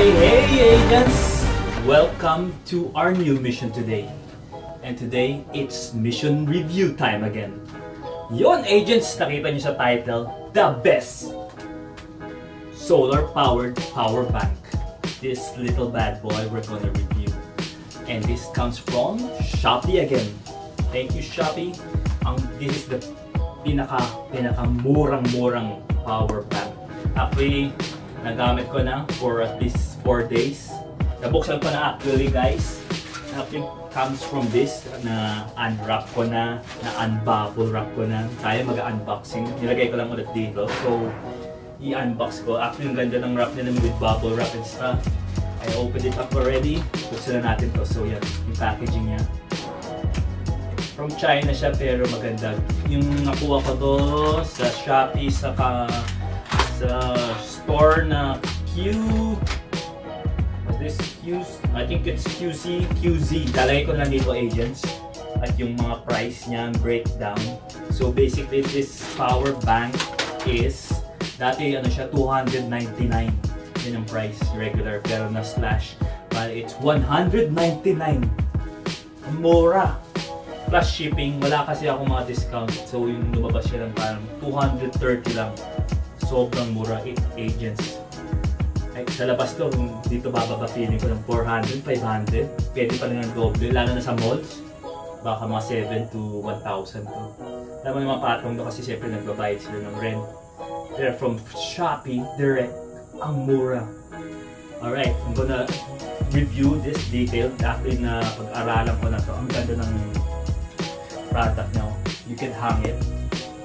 Hey, agents! Welcome to our new mission today. And today, it's mission review time again. Yon agents, nakita nyo sa title, The Best Solar-Powered Power Bank. This little bad boy we're gonna review. And this comes from Shopee again. Thank you Shopee. Ang, this is the pinaka, pinaka murang-murang power bank. Actually, nagamit ko na for at least 4 days. Nabuksan ko na actually guys. Actually comes from this na unwrap ko na, na unbubble wrap ko na. Tayo mag-unboxing. Nilagay ko lang ulit dito. So, i-unbox ko. Actually, ang ganda ng wrap nila with bubble wrap and stuff. I opened it up already. Buksan na natin to. So, yan. Yung packaging niya. From China siya pero maganda. Yung nakuha ko to sa Shopee, saka sa store na Q this? Q I think it's QC, QZ. Talagay ko lang dito agents at yung mga price niya breakdown. So basically this power bank is dati ano siya 299 yun ang price regular pero na slash. But it's 199 mura. Plus shipping wala kasi ako mga discount. So yung lumabas siya lang parang 230 lang. Sobrang mura. 8 agents ay, sa labas kung dito bababa feeling ko ng 400, 500 pwede pa rin ng doble lalo na sa malls. Baka mga 7 to 1,000 to. Alam mo yung mga patong to kasi syempre nagbabayad sila ng rent. Pero from Shopee direct ang mura. Alright I'm gonna review this detail. Actually na pag-aralan ko na to ang ganda ng product now you can hang it.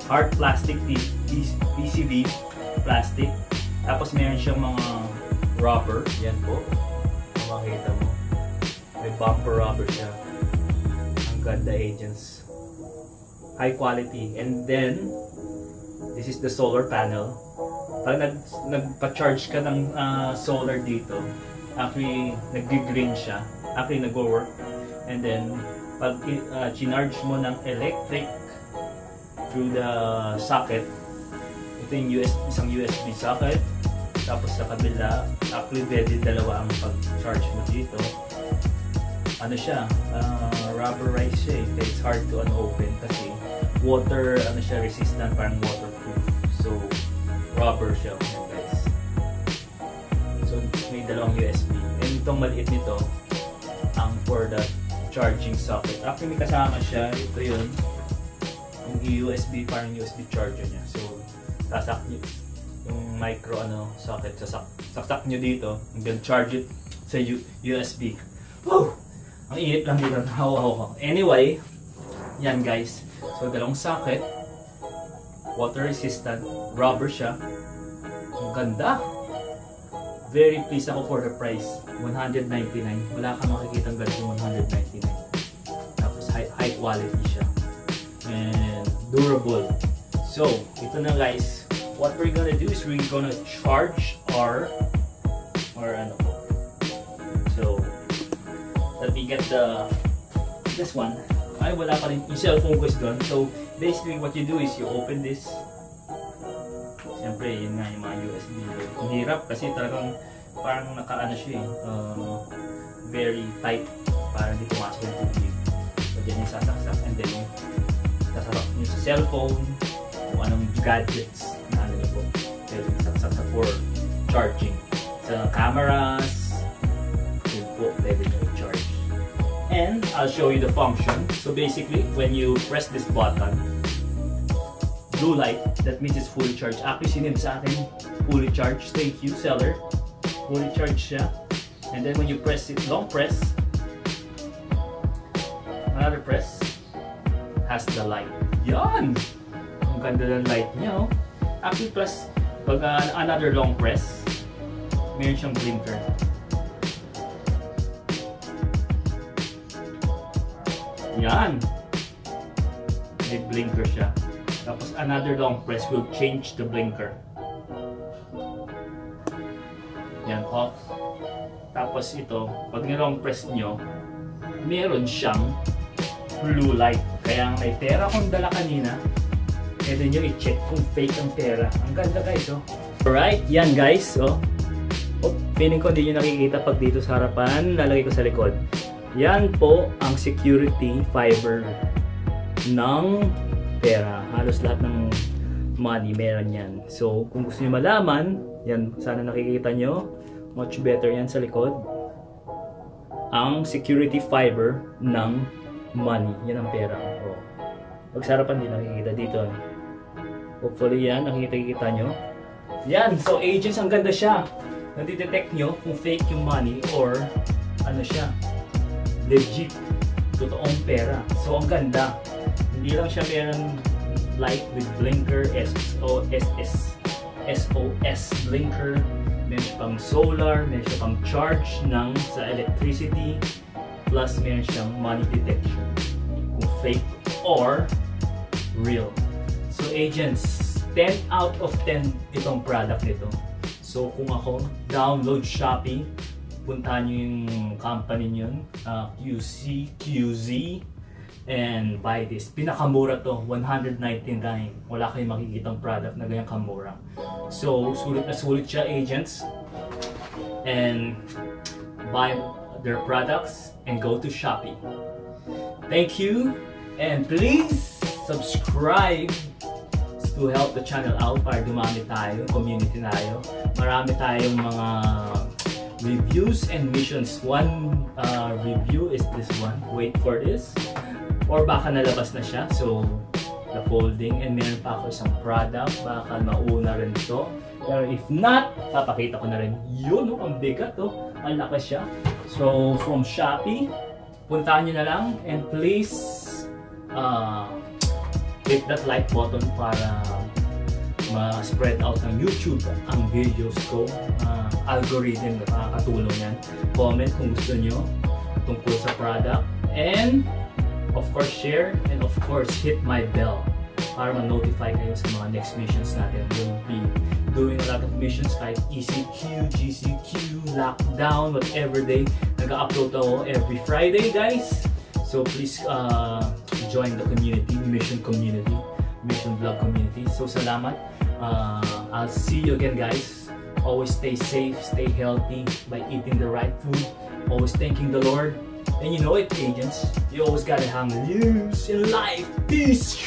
Hard plastic PCB plastic. Tapos meron siyang mga rubber. Yan po. Makita mo. May bumper rubber siya. Ang ganda agents. High quality. And then this is the solar panel. Pag nag, nagpa-charge ka ng uh, solar dito actually nag-green siya. Actually nag-work. And then pag uh, chinarge mo ng electric through the socket ito yung US, isang USB socket tapos sa kabila actually pwede dalawa ang pag-charge mo dito. Ano siya? Uh, rubberized siya eh. It's hard to unopen kasi water ano siya resistant parang waterproof. So rubber siya guys. So may dalawang USB and itong maliit nito ang for the charging socket. Actually may kasama siya. Ito yun. Yung USB parang USB charger niya. So sasak nyo yung micro ano socket sasak saksak nyo dito and then charge it sa U USB Woo! ang init lang dito hawa ko. Anyway yan guys. So dalawang socket. Water resistant. Rubber siya. Ang ganda. Very pleased ako for the price. 199 wala kang makikita ng ganito 199 tapos high, high quality siya. And durable. So ito na guys what we're gonna do is we're gonna charge our or ano po so let me get the this one. Ay wala pa rin. Yung cellphone ko is doon so basically what you do is you open this. Siyempre yun nga yung mga USB ang hirap kasi talagang parang nakaano siya eh. Uh, very tight. Parang di pumasok yung tubig. So dyan yung sasaksak. And then sasarap nyo sa cellphone kung anong gadgets sasaksak for charging. Sa cameras yun po i-charge and I'll show you the function. So basically when you press this button blue light that means it's fully charged. Actually sinib sa akin fully charged. Thank you seller. Fully charged siya. And then when you press it long press. Another press. Has the light. Yan! Ang ganda ng light niya oh. Actually plus pag uh, another long press meron siyang blinker. Yan. May blinker siya. Tapos another long press will change the blinker. Yan off tapos ito pag nilong press nyo meron siyang blue light. Kaya may pera kong dala kanina pwede nyo i-check kung fake ang pera ang ganda guys oh alright yan guys oh Oh, feeling ko hindi nyo nakikita pag dito sa harapan, lalagay ko sa likod. Yan po ang security fiber ng pera. Halos lahat ng money meron yan. So, kung gusto niyo malaman, yan, sana nakikita nyo, much better yan sa likod. Ang security fiber ng money. Yan ang pera. Oh. Pag sa harapan din nakikita dito. Hopefully yan, nakikita nyo. Yan, so agents, ang ganda siya. Nadidetect nyo kung fake yung money or ano siya, legit, totoong pera. So ang ganda. Hindi lang siya meron light with blinker, SOS, SOS blinker, meron siya pang solar, meron siya pang charge ng sa electricity, plus meron siyang money detection. Kung fake or real. So agents, 10 out of 10 itong product nito. So kung ako, download Shopee, puntahan nyo yung company nyo, uh, QC, QZ, and buy this. Pinakamura to, 199. Wala kayong makikitang product na ganyang kamura. So, sulit na sulit siya, agents. And buy their products and go to Shopee. Thank you, and please subscribe to help the channel out para dumami tayo, community tayo. Marami tayong mga reviews and missions. One uh, review is this one. Wait for this. Or baka nalabas na siya. So, the folding. And meron pa ako isang product. Baka mauna rin to. Pero if not, papakita ko na rin. Yun, oh, ang bigat to. Oh. Ang laki siya. So, from Shopee, puntahan nyo na lang. And please, uh, click that like button para ma-spread out ng YouTube ang videos ko. Uh, algorithm na makakatulong yan. Comment kung gusto nyo tungkol sa product. And, of course, share. And of course, hit my bell para ma-notify kayo sa mga next missions natin. We'll be doing a lot of missions kahit ECQ, GCQ, lockdown, whatever day. Nag-upload ako every Friday, guys. So please uh, join the community, mission community, mission vlog community. So salamat. Uh, I'll see you again guys. Always stay safe, stay healthy by eating the right food. Always thanking the Lord. And you know it, agents. You always gotta hang loose in life. Peace.